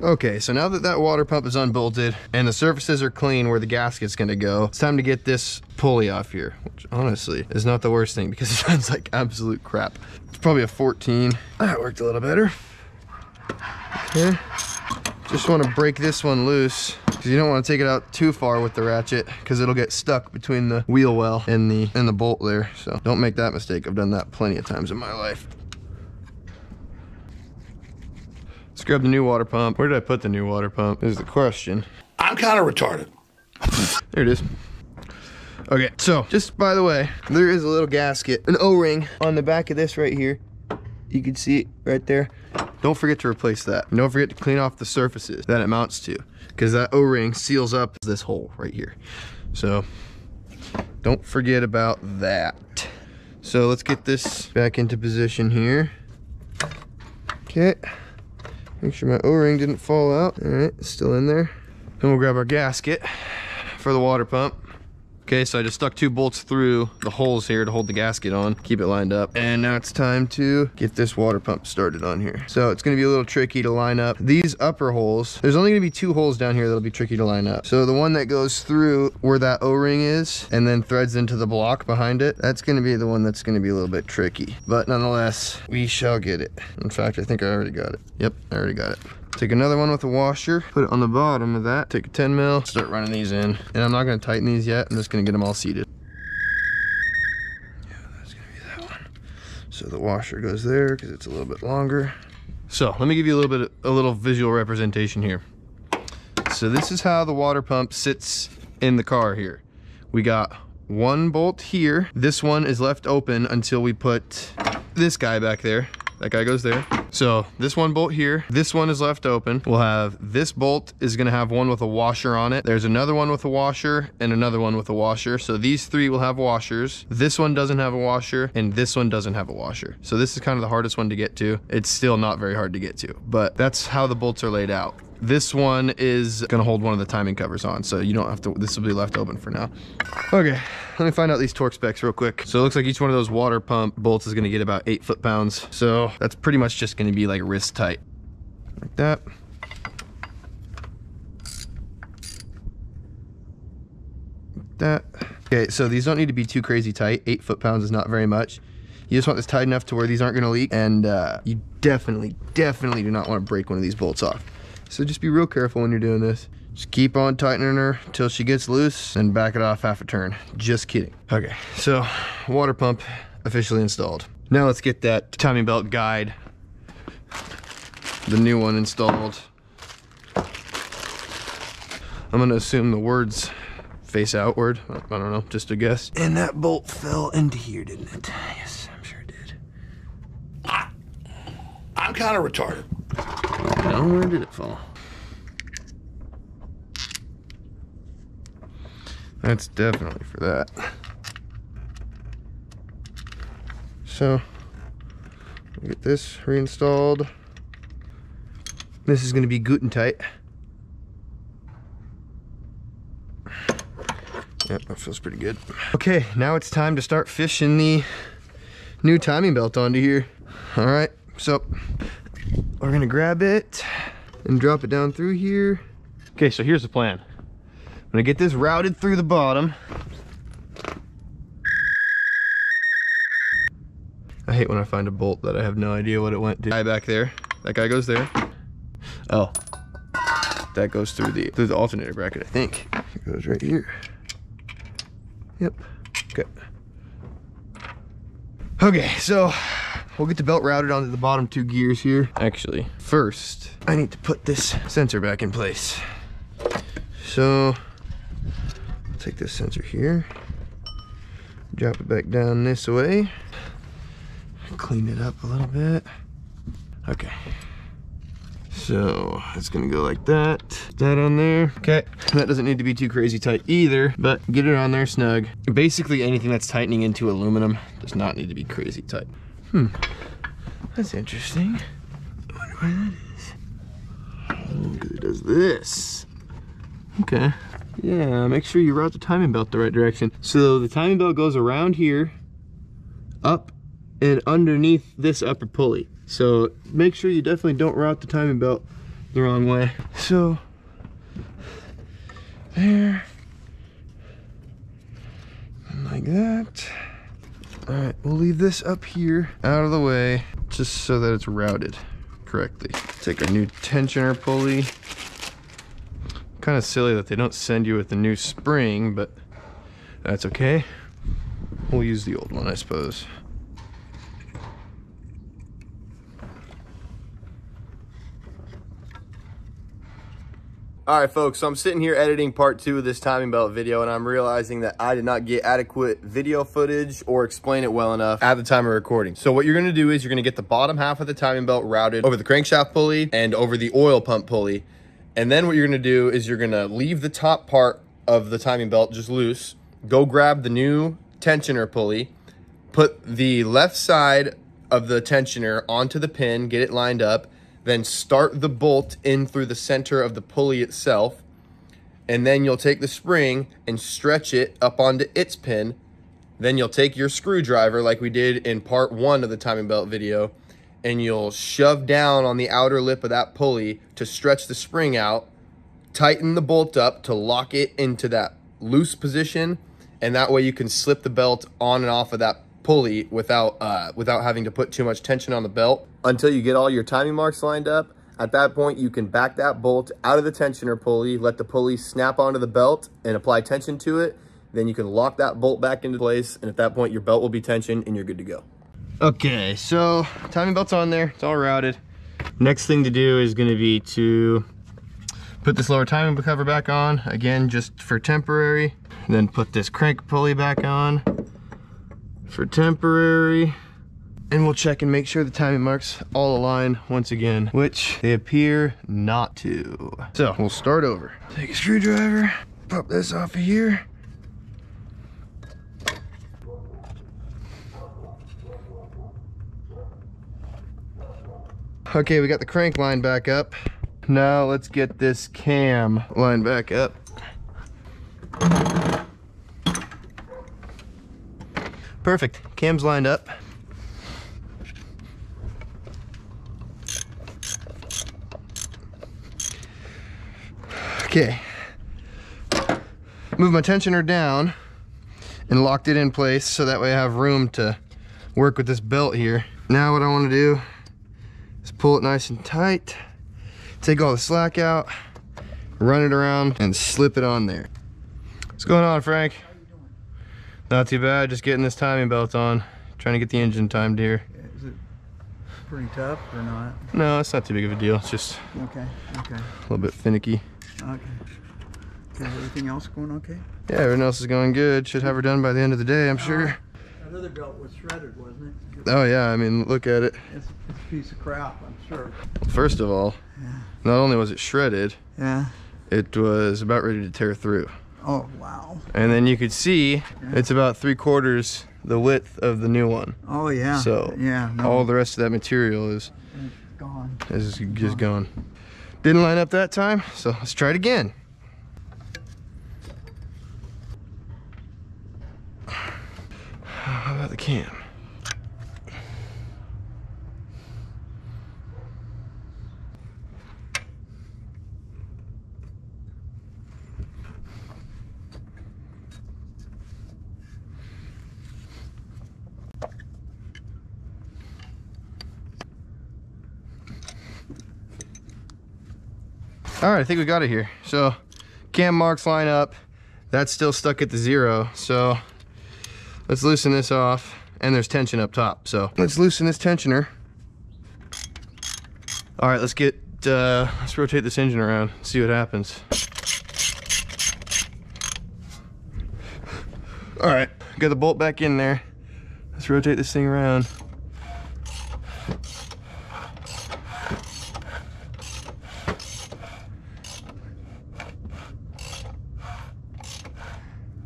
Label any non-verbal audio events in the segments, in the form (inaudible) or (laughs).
Okay, so now that that water pump is unbolted and the surfaces are clean where the gasket's gonna go, it's time to get this pulley off here, which honestly is not the worst thing because (laughs) it sounds like absolute crap. It's probably a 14. That worked a little better. Okay. Just want to break this one loose because you don't want to take it out too far with the ratchet because it'll get stuck between the wheel well and the and the bolt there. So don't make that mistake. I've done that plenty of times in my life. Grab the new water pump. Where did I put the new water pump is the question. I'm kind of retarded. There it is. Okay, so just by the way, there is a little gasket, an O-ring on the back of this right here. You can see it right there. Don't forget to replace that. And don't forget to clean off the surfaces that it mounts to because that O-ring seals up this hole right here. So don't forget about that. So let's get this back into position here. Okay. Make sure my O-ring didn't fall out. All right, still in there. Then we'll grab our gasket for the water pump. Okay, so I just stuck two bolts through the holes here to hold the gasket on, keep it lined up. And now it's time to get this water pump started on here. So it's gonna be a little tricky to line up. These upper holes, there's only gonna be two holes down here that'll be tricky to line up. So the one that goes through where that O-ring is and then threads into the block behind it, that's gonna be the one that's gonna be a little bit tricky. But nonetheless, we shall get it. In fact, I think I already got it. Yep, I already got it. Take another one with a washer, put it on the bottom of that, take a 10 mil, start running these in. And I'm not gonna tighten these yet, I'm just gonna get them all seated. Yeah, that's gonna be that one. So the washer goes there because it's a little bit longer. So let me give you a little bit, a little visual representation here. So this is how the water pump sits in the car here. We got one bolt here. This one is left open until we put this guy back there. That guy goes there. So this one bolt here, this one is left open. We'll have this bolt is gonna have one with a washer on it. There's another one with a washer and another one with a washer. So these three will have washers. This one doesn't have a washer and this one doesn't have a washer. So this is kind of the hardest one to get to. It's still not very hard to get to, but that's how the bolts are laid out. This one is gonna hold one of the timing covers on, so you don't have to, this will be left open for now. Okay, let me find out these torque specs real quick. So it looks like each one of those water pump bolts is gonna get about eight foot pounds. So that's pretty much just gonna be like wrist tight, like that. Like that. Okay, so these don't need to be too crazy tight. Eight foot pounds is not very much. You just want this tight enough to where these aren't gonna leak and uh, you definitely, definitely do not wanna break one of these bolts off. So just be real careful when you're doing this. Just keep on tightening her until she gets loose and back it off half a turn. Just kidding. Okay, so water pump officially installed. Now let's get that timing belt guide, the new one installed. I'm gonna assume the words face outward. I don't know, just a guess. And that bolt fell into here, didn't it? Yes, I'm sure it did. I'm kind of retarded. Now where did it fall? That's definitely for that. So, get this reinstalled. This is going to be Guten tight. Yep, that feels pretty good. Okay, now it's time to start fishing the new timing belt onto here. All right, so we're gonna grab it and drop it down through here. Okay, so here's the plan. I'm gonna get this routed through the bottom. I hate when I find a bolt that I have no idea what it went to. Guy back there, that guy goes there. Oh, that goes through the through the alternator bracket, I think. It goes right here. Yep, okay. Okay, so we'll get the belt routed onto the bottom two gears here. Actually, first, I need to put this sensor back in place. So, I'll take this sensor here, drop it back down this way, clean it up a little bit. Okay. So it's gonna go like that. That on there. Okay. That doesn't need to be too crazy tight either, but get it on there snug. Basically anything that's tightening into aluminum does not need to be crazy tight. Hmm. That's interesting. I wonder why that is. Oh, 'cause it does this. Okay. Yeah, make sure you route the timing belt the right direction. So the timing belt goes around here, up and underneath this upper pulley. So make sure you definitely don't route the timing belt the wrong way. So, there. Like that. All right, we'll leave this up here out of the way just so that it's routed correctly. Take a new tensioner pulley. Kind of silly that they don't send you with a new spring, but that's okay. We'll use the old one, I suppose. All right, folks, so I'm sitting here editing part two of this timing belt video, and I'm realizing that I did not get adequate video footage or explain it well enough at the time of recording. So what you're gonna do is you're gonna get the bottom half of the timing belt routed over the crankshaft pulley and over the oil pump pulley. And then what you're gonna do is you're gonna leave the top part of the timing belt just loose, go grab the new tensioner pulley, put the left side of the tensioner onto the pin, get it lined up, then start the bolt in through the center of the pulley itself. And then you'll take the spring and stretch it up onto its pin. Then you'll take your screwdriver like we did in part one of the timing belt video and you'll shove down on the outer lip of that pulley to stretch the spring out, tighten the bolt up to lock it into that loose position. And that way you can slip the belt on and off of that pulley without uh, without having to put too much tension on the belt until you get all your timing marks lined up. At that point, you can back that bolt out of the tensioner pulley, let the pulley snap onto the belt and apply tension to it. Then you can lock that bolt back into place. And at that point, your belt will be tensioned and you're good to go. Okay, so timing belt's on there, it's all routed. Next thing to do is gonna be to put this lower timing cover back on, again, just for temporary. then put this crank pulley back on for temporary. And we'll check and make sure the timing marks all align once again, which they appear not to. So we'll start over. Take a screwdriver, pop this off of here. Okay, we got the crank line back up. Now let's get this cam line back up. Perfect, cam's lined up. Okay, move my tensioner down and locked it in place so that way I have room to work with this belt here. Now what I wanna do is pull it nice and tight, take all the slack out, run it around and slip it on there. What's going on, Frank? Not too bad, just getting this timing belt on. Trying to get the engine timed here. Is it pretty tough or not? No, it's not too big of a deal. It's just Okay, okay, a little bit finicky. Okay. Okay, everything else going okay? Yeah, everything else is going good. Should have her done by the end of the day, I'm sure. Uh, that other belt was shredded, wasn't it? Oh yeah, I mean, look at it. It's, it's a piece of crap, I'm sure. First of all, Yeah. not only was it shredded, Yeah. it was about ready to tear through. Oh, wow. And then you could see it's about three quarters the width of the new one. Oh, yeah. So yeah, no, all the rest of that material is it's gone. is just gone. Didn't line up that time, so let's try it again. (sighs) How about the cam? All right, I think we got it here. So cam marks line up. That's still stuck at the zero. So let's loosen this off. And there's tension up top. So let's loosen this tensioner. All right, let's get, uh, let's rotate this engine around, see what happens. All right, got the bolt back in there. Let's rotate this thing around.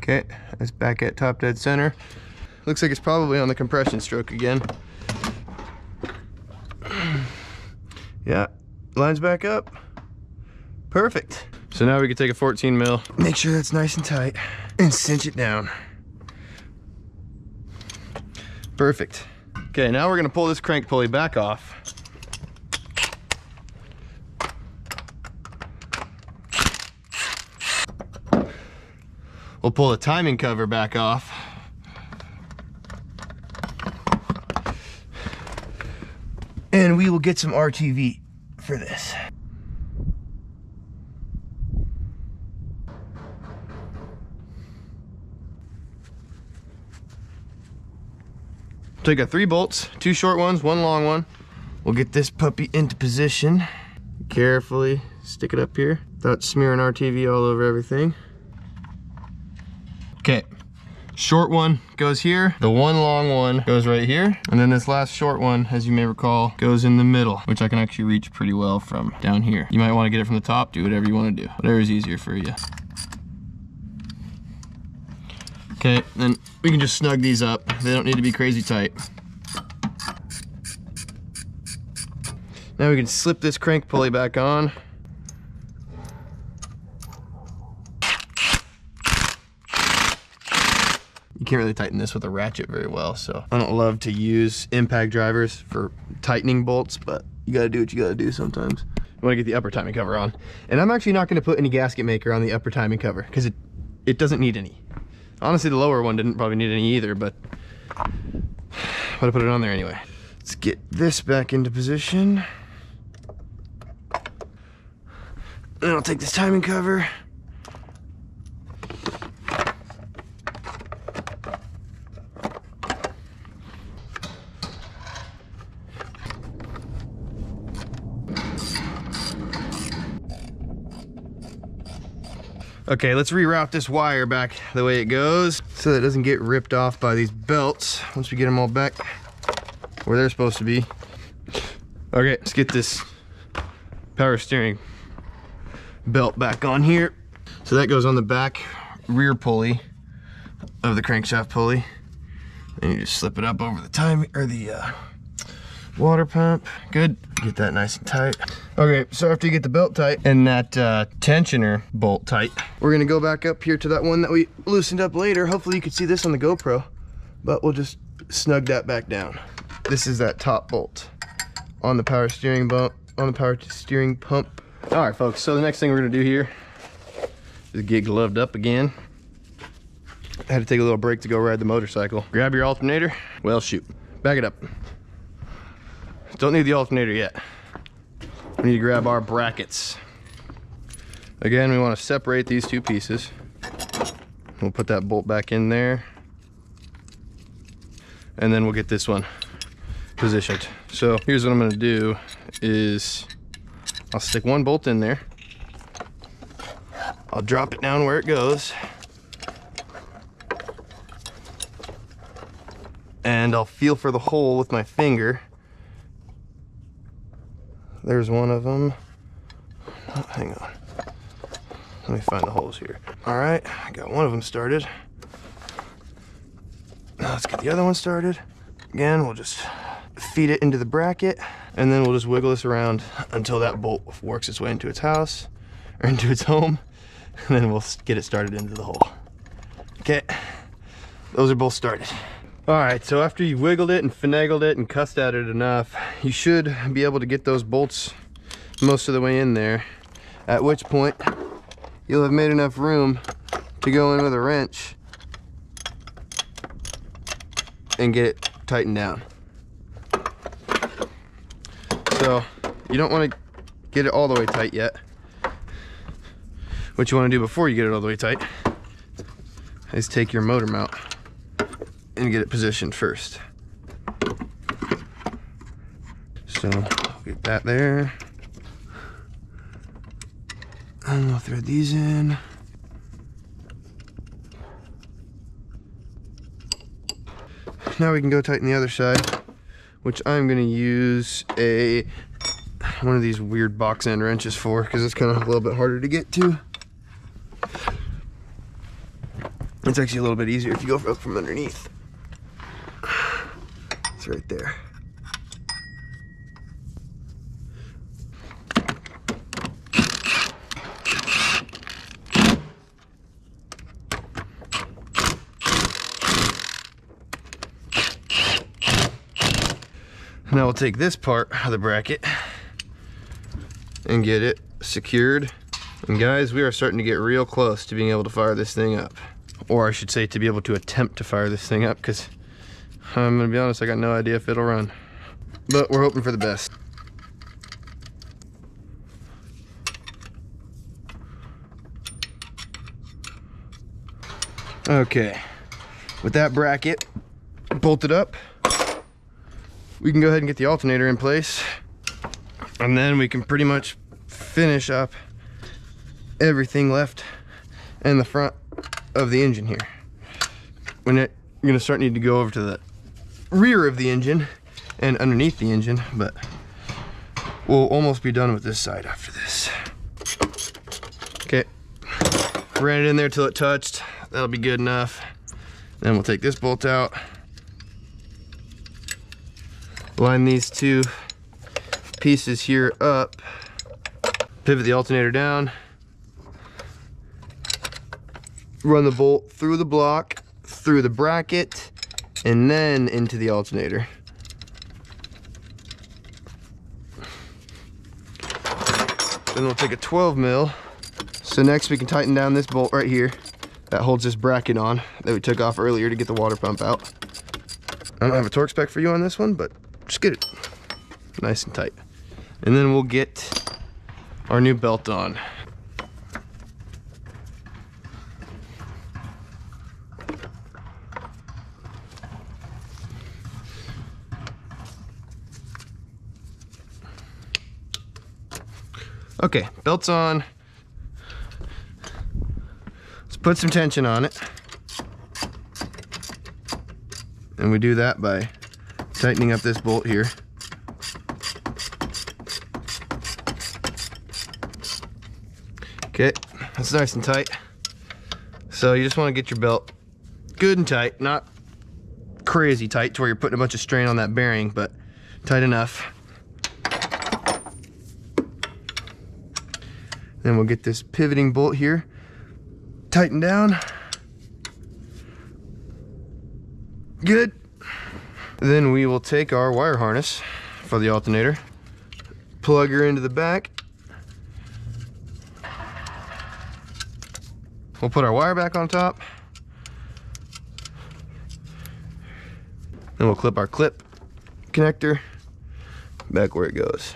Okay, it's back at top dead center. Looks like it's probably on the compression stroke again. (clears throat) Yeah, lines back up. Perfect. So now we can take a 14 mil. Make sure that's nice and tight and cinch it down. Perfect. Okay, now we're gonna pull this crank pulley back off. We'll pull the timing cover back off. And we will get some RTV for this. So I got three bolts, two short ones, one long one. We'll get this puppy into position. Carefully stick it up here without smearing RTV all over everything. Okay, short one goes here. The one long one goes right here. And then this last short one, as you may recall, goes in the middle, which I can actually reach pretty well from down here. You might wanna get it from the top, do whatever you wanna do. Whatever is easier for you. Okay, then we can just snug these up. They don't need to be crazy tight. Now we can slip this crank pulley back on. Can't really tighten this with a ratchet very well, so I don't love to use impact drivers for tightening bolts, but you gotta do what you gotta do sometimes. You wanna get the upper timing cover on. And I'm actually not gonna put any gasket maker on the upper timing cover, because it, it doesn't need any. Honestly, the lower one didn't probably need any either, but (sighs) I'm gonna put it on there anyway. Let's get this back into position. Then I'll take this timing cover. Okay, let's reroute this wire back the way it goes so that it doesn't get ripped off by these belts once we get them all back where they're supposed to be. Okay, let's get this power steering belt back on here. So that goes on the back rear pulley of the crankshaft pulley. And you just slip it up over the time or the uh, water pump. Good. Get that nice and tight. Okay, so after you get the belt tight and that uh, tensioner bolt tight, we're gonna go back up here to that one that we loosened up later. Hopefully you can see this on the GoPro, but we'll just snug that back down. This is that top bolt on the power steering bump, on the power steering pump. All right, folks, so the next thing we're gonna do here is get gloved up again. I had to take a little break to go ride the motorcycle. Grab your alternator. Well, shoot. Back it up. Don't need the alternator yet. We need to grab our brackets. Again, we want to separate these two pieces. We'll put that bolt back in there. And then we'll get this one positioned. So here's what I'm gonna do is I'll stick one bolt in there. I'll drop it down where it goes. And I'll feel for the hole with my finger. There's one of them. Oh, hang on. Let me find the holes here. All right, I got one of them started. Now let's get the other one started. Again, we'll just feed it into the bracket and then we'll just wiggle this around until that bolt works its way into its house or into its home. And then we'll get it started into the hole. Okay, those are both started. All right, so after you've wiggled it and finagled it and cussed at it enough, you should be able to get those bolts most of the way in there, at which point you'll have made enough room to go in with a wrench and get it tightened down. So you don't want to get it all the way tight yet. What you want to do before you get it all the way tight is take your motor mount and get it positioned first. So get that there. And we'll thread these in. Now we can go tighten the other side, which I'm gonna use a one of these weird box end wrenches for because it's kind of a little bit harder to get to. It's actually a little bit easier if you go from underneath. Right there. Now we'll take this part of the bracket and get it secured. And guys, we are starting to get real close to being able to fire this thing up. Or I should say to be able to attempt to fire this thing up because Um, I'm gonna be honest, I got no idea if it'll run. But we're hoping for the best. Okay, with that bracket bolted up, we can go ahead and get the alternator in place and then we can pretty much finish up everything left in the front of the engine here. When it, you're gonna start needing to go over to the rear of the engine and underneath the engine, but we'll almost be done with this side after this. Okay, ran it in there till it touched. That'll be good enough. Then we'll take this bolt out. Line these two pieces here up. Pivot the alternator down. Run the bolt through the block, through the bracket, and then into the alternator. Then we'll take a 12 mil. So next we can tighten down this bolt right here that holds this bracket on that we took off earlier to get the water pump out. I don't have a torque spec for you on this one, but just get it nice and tight. And then we'll get our new belt on. Okay, belt's on. Let's put some tension on it. And we do that by tightening up this bolt here. Okay, that's nice and tight. So you just want to get your belt good and tight, not crazy tight to where you're putting a bunch of strain on that bearing, but tight enough. Then we'll get this pivoting bolt here tightened down. Good. Then we will take our wire harness for the alternator, plug her into the back. We'll put our wire back on top. Then we'll clip our clip connector back where it goes,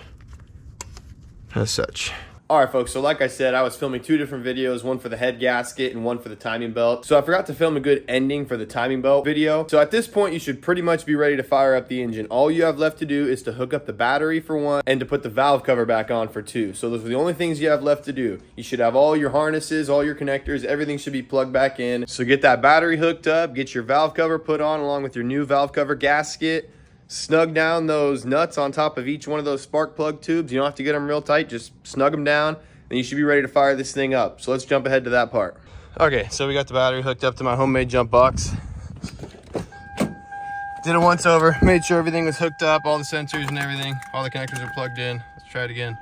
as such. Alright folks, so like I said, I was filming two different videos, one for the head gasket and one for the timing belt. So I forgot to film a good ending for the timing belt video. So at this point, you should pretty much be ready to fire up the engine. All you have left to do is to hook up the battery for one and to put the valve cover back on for two. So those are the only things you have left to do. You should have all your harnesses, all your connectors, everything should be plugged back in. So get that battery hooked up, get your valve cover put on along with your new valve cover gasket, snug down those nuts on top of each one of those spark plug tubes. You don't have to get them real tight, just snug them down, and you should be ready to fire this thing up. So let's jump ahead to that part. Okay, so we got the battery hooked up to my homemade jump box. Did it once over, made sure everything was hooked up, all the sensors and everything, all the connectors are plugged in. Let's try it again.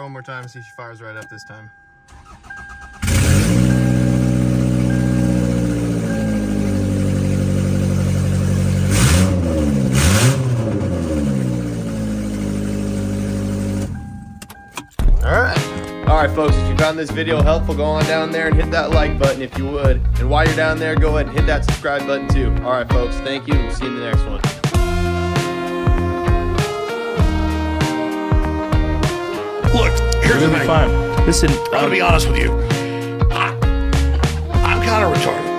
Okay, one more time and see if she fires right up this time. Alright. Alright folks, if you found this video helpful, go on down there and hit that like button if you would. And while you're down there, go ahead and hit that subscribe button too. Alright folks, thank you and we'll see you in the next one. Here's the It'll be thing. fine. Listen, I'm gonna be honest with you. I, I'm kind of retarded. In that